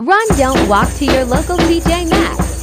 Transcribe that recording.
Run, don't walk to your local TJ Maxx.